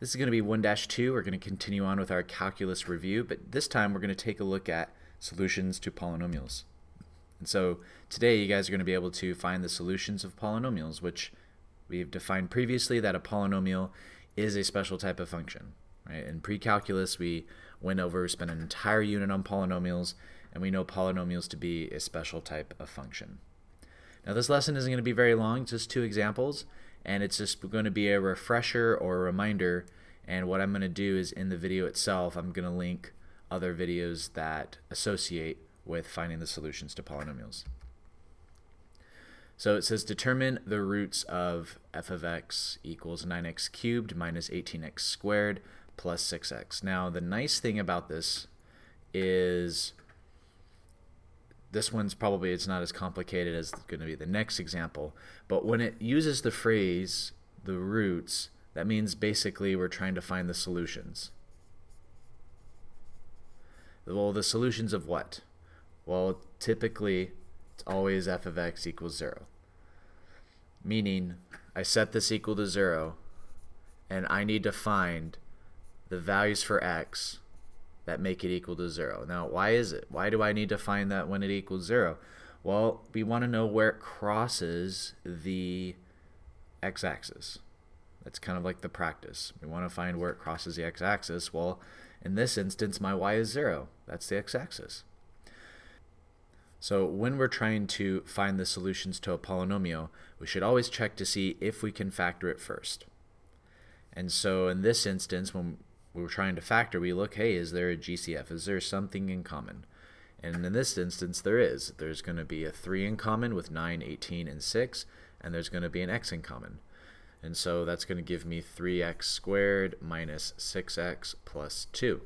This is going to be 1-2. We're going to continue on with our calculus review, but this time we're going to take a look at solutions to polynomials. And so today you guys are going to be able to find the solutions of polynomials, which we've defined previously that a polynomial is a special type of function. Right? In pre-calculus, we went over, spent an entire unit on polynomials, and we know polynomials to be a special type of function. Now this lesson isn't going to be very long, just two examples, and it's just going to be a refresher or a reminder and what I'm going to do is in the video itself I'm going to link other videos that associate with finding the solutions to polynomials. So it says determine the roots of f of x equals 9x cubed minus 18x squared plus 6x. Now the nice thing about this is this one's probably it's not as complicated as going to be the next example but when it uses the phrase the roots that means basically we're trying to find the solutions. Well the solutions of what? Well typically it's always f of x equals 0 meaning I set this equal to 0 and I need to find the values for x that make it equal to 0. Now, why is it? Why do I need to find that when it equals 0? Well, we want to know where it crosses the x-axis. That's kind of like the practice. We want to find where it crosses the x-axis. Well, in this instance, my y is 0. That's the x-axis. So when we're trying to find the solutions to a polynomial, we should always check to see if we can factor it first. And so in this instance, when we're trying to factor, we look, hey, is there a GCF? Is there something in common? And in this instance, there is. There's going to be a 3 in common with 9, 18, and 6, and there's going to be an x in common. And so that's going to give me 3x squared minus 6x plus 2.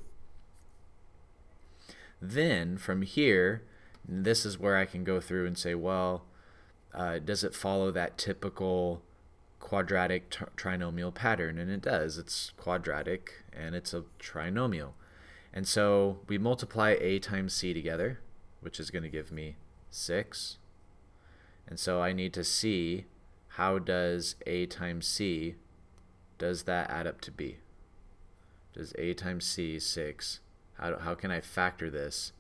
Then from here, this is where I can go through and say, well, uh, does it follow that typical quadratic trinomial pattern, and it does. It's quadratic, and it's a trinomial. And so we multiply a times c together, which is going to give me 6. And so I need to see how does a times c, does that add up to b? Does a times c 6? How, how can I factor this?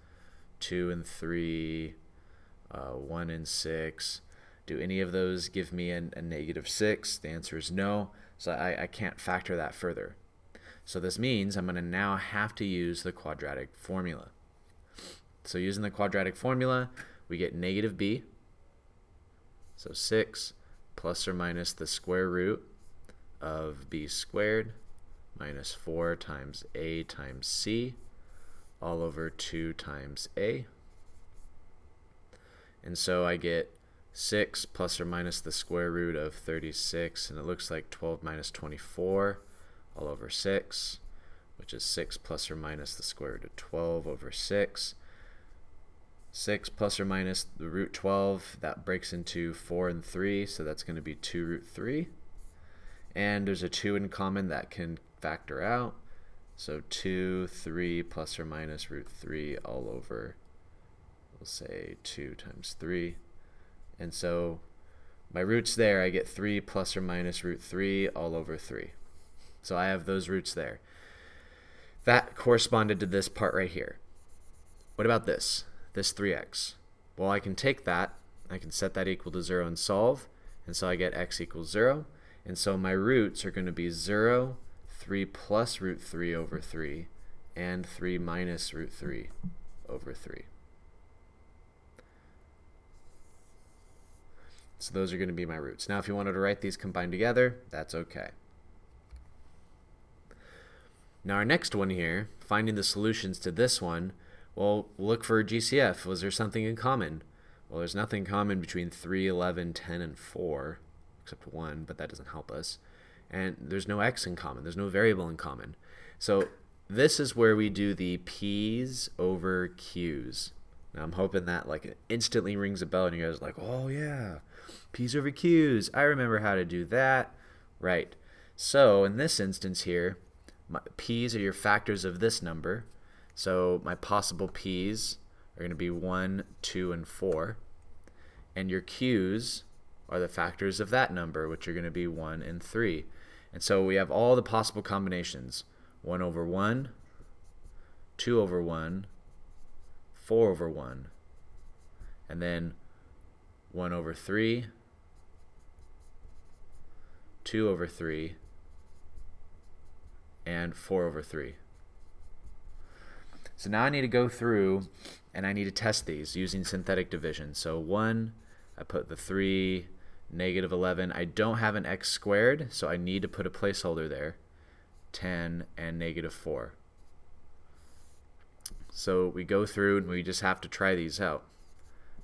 2 and 3, uh, 1 and 6, do any of those give me an, a negative 6? The answer is no, so I, I can't factor that further. So this means I'm going to now have to use the quadratic formula. So using the quadratic formula, we get negative b, so 6 plus or minus the square root of b squared minus 4 times a times c all over 2 times a. And so I get 6 plus or minus the square root of 36, and it looks like 12 minus 24 all over 6, which is 6 plus or minus the square root of 12 over 6. 6 plus or minus the root 12, that breaks into 4 and 3, so that's going to be 2 root 3. And there's a 2 in common that can factor out. So 2, 3 plus or minus root 3 all over, we'll say 2 times 3. And so my roots there, I get 3 plus or minus root 3 all over 3. So I have those roots there. That corresponded to this part right here. What about this? This 3x. Well, I can take that, I can set that equal to 0 and solve, and so I get x equals 0. And so my roots are going to be 0, 3 plus root 3 over 3, and 3 minus root 3 over 3. So those are going to be my roots. Now if you wanted to write these combined together, that's okay. Now our next one here, finding the solutions to this one, well, look for GCF. Was there something in common? Well, there's nothing common between 3, 11, 10, and 4, except 1, but that doesn't help us. And there's no x in common. There's no variable in common. So this is where we do the p's over q's. Now I'm hoping that like instantly rings a bell and you guys like, oh yeah, P's over Q's. I remember how to do that. Right. So in this instance here, my P's are your factors of this number. So my possible P's are going to be 1, 2, and 4. And your Q's are the factors of that number, which are going to be 1 and 3. And so we have all the possible combinations. 1 over 1, 2 over 1, 4 over 1, and then 1 over 3, 2 over 3, and 4 over 3. So now I need to go through and I need to test these using synthetic division. So 1, I put the 3, negative 11. I don't have an x squared, so I need to put a placeholder there. 10 and negative 4. So we go through and we just have to try these out.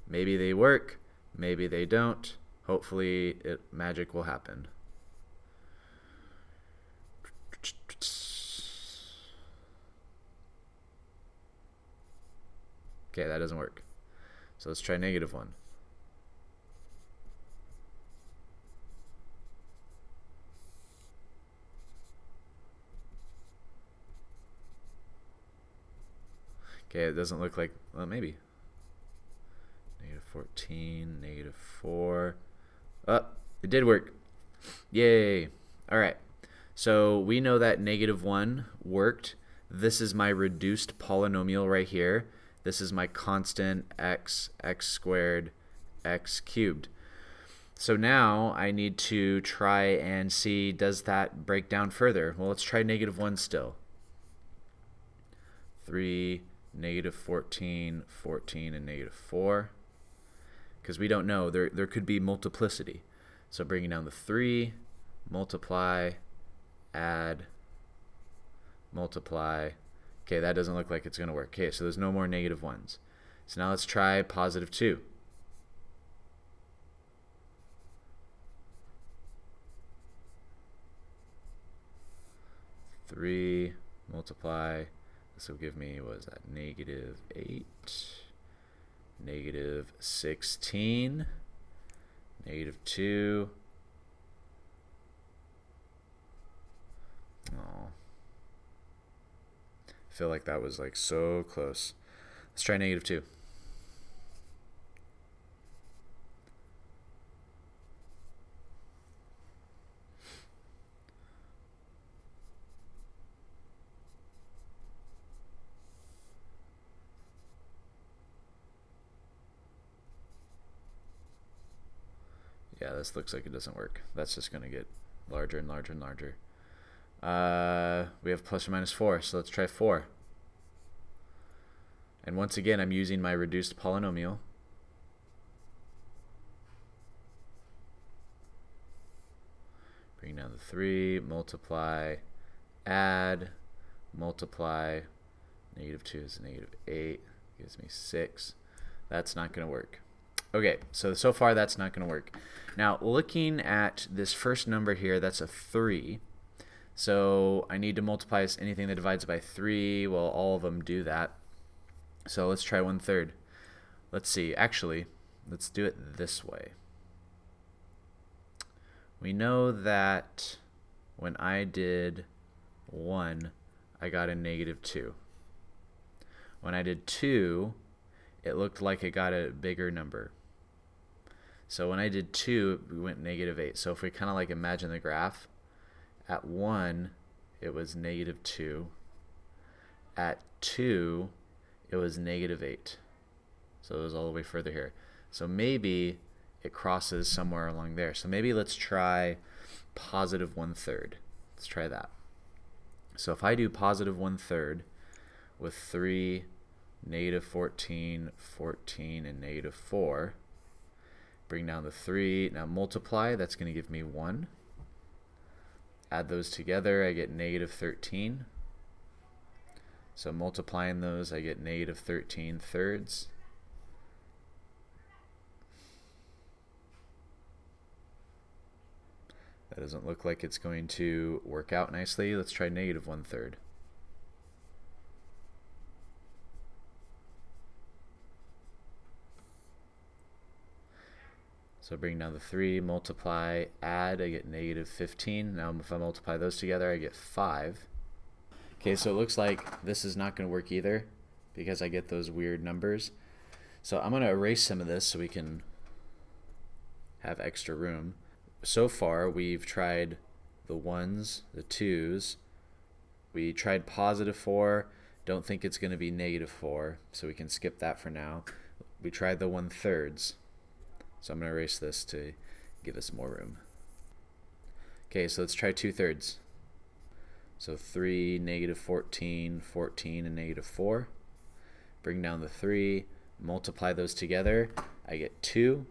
Maybe they work, maybe they don't. Hopefully it, magic will happen. Okay, that doesn't work. So let's try negative 1. Okay, it doesn't look like, well, maybe. Negative 14, negative 4. Oh, it did work. Yay. All right. So we know that negative 1 worked. This is my reduced polynomial right here. This is my constant x, x squared, x cubed. So now I need to try and see does that break down further. Well, let's try negative 1 still. 3, negative 14, 14, and negative 4. Because we don't know. There, there could be multiplicity. So bringing down the 3, multiply, add, multiply. Okay, that doesn't look like it's going to work. Okay, so there's no more negative 1s. So now let's try positive 2. Three multiply will give me, what is that, negative 8, negative 16, negative 2. Oh. I feel like that was like so close. Let's try negative 2. Yeah, this looks like it doesn't work. That's just going to get larger and larger and larger. Uh, we have plus or minus 4, so let's try 4. And once again, I'm using my reduced polynomial. Bring down the 3, multiply, add, multiply. Negative 2 is negative 8, gives me 6. That's not going to work. Okay, so so far that's not going to work. Now, looking at this first number here, that's a 3. So I need to multiply anything that divides by 3. Well, all of them do that. So let's try one third. Let's see. Actually, let's do it this way. We know that when I did 1, I got a negative 2. When I did 2, it looked like it got a bigger number. So when I did 2, we went negative 8. So if we kind of like imagine the graph, at 1, it was negative 2. At 2, it was negative 8. So it was all the way further here. So maybe it crosses somewhere along there. So maybe let's try positive 1 third. Let's try that. So if I do positive 1 third with 3, negative 14, 14, and negative 4, Bring down the 3. Now multiply, that's going to give me 1. Add those together, I get negative 13. So multiplying those, I get negative 13 thirds. That doesn't look like it's going to work out nicely. Let's try negative one third. So bring down the 3, multiply, add, I get negative 15. Now if I multiply those together, I get 5. Okay, so it looks like this is not going to work either because I get those weird numbers. So I'm going to erase some of this so we can have extra room. So far, we've tried the ones, the twos. We tried positive 4. Don't think it's going to be negative 4, so we can skip that for now. We tried the 1 thirds. So I'm going to erase this to give us more room. Okay, so let's try 2 thirds. So 3, negative 14, 14, and negative 4. Bring down the 3, multiply those together. I get 2.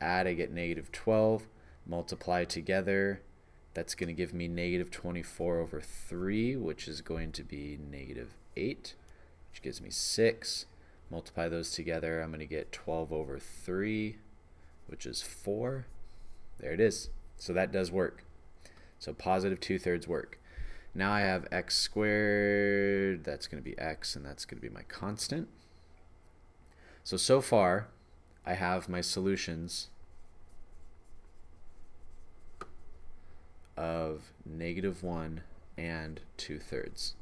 Add, I get negative 12. Multiply together, that's going to give me negative 24 over 3, which is going to be negative 8, which gives me 6. Multiply those together, I'm going to get 12 over 3, which is 4. There it is. So that does work. So positive 2 thirds work. Now I have x squared, that's going to be x, and that's going to be my constant. So, so far, I have my solutions of negative 1 and 2 thirds.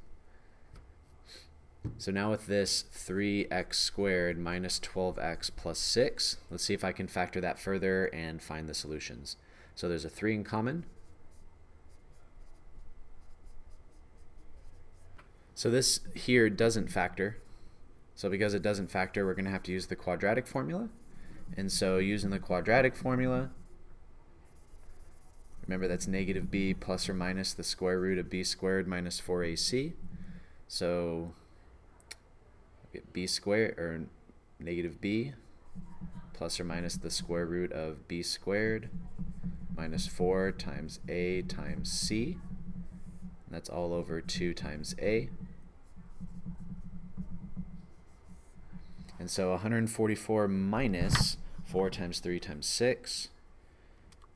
So now with this 3x squared minus 12x plus 6, let's see if I can factor that further and find the solutions. So there's a 3 in common. So this here doesn't factor. So because it doesn't factor, we're going to have to use the quadratic formula. And so using the quadratic formula, Remember that's negative b plus or minus the square root of b squared minus 4ac. So b squared or negative b plus or minus the square root of b squared minus 4 times a times c. That's all over 2 times a. And so 144 minus 4 times 3 times 6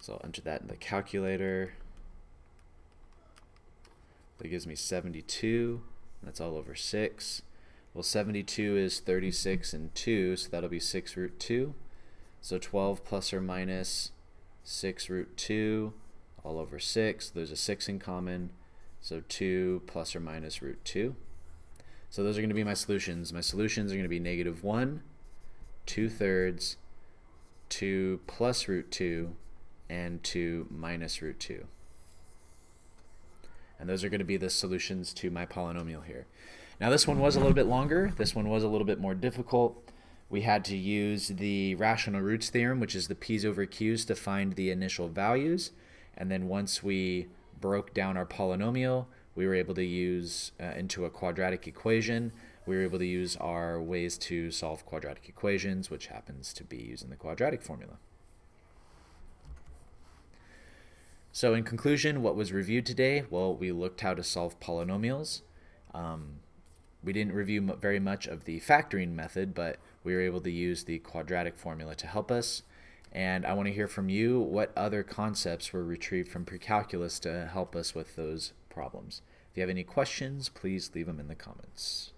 so I'll enter that in the calculator. That gives me 72. That's all over 6. Well, 72 is 36 and 2, so that'll be 6 root 2. So 12 plus or minus 6 root 2 all over 6. There's a 6 in common. So 2 plus or minus root 2. So those are going to be my solutions. My solutions are going to be negative 1, 2 thirds, 2 plus root 2, and 2 minus root 2. And those are going to be the solutions to my polynomial here. Now this one was a little bit longer. This one was a little bit more difficult. We had to use the rational roots theorem, which is the p's over q's, to find the initial values. And then once we broke down our polynomial, we were able to use uh, into a quadratic equation. We were able to use our ways to solve quadratic equations, which happens to be using the quadratic formula. So in conclusion, what was reviewed today? Well, we looked how to solve polynomials. Um, we didn't review very much of the factoring method, but we were able to use the quadratic formula to help us. And I want to hear from you what other concepts were retrieved from precalculus to help us with those problems. If you have any questions, please leave them in the comments.